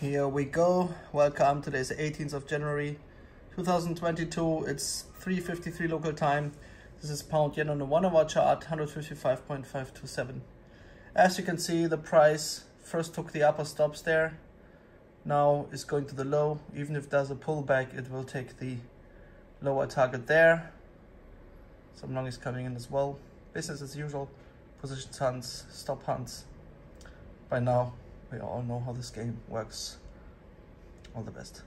Here we go. Welcome. Today is the 18th of January 2022. It's 3.53 local time. This is pound yen on the one hour chart, 155.527. As you can see, the price first took the upper stops there. Now is going to the low. Even if there's a pullback, it will take the lower target there. Some long is coming in as well. Business as usual. Position hunts, stop hunts. By now, we all know how this game works. All the best.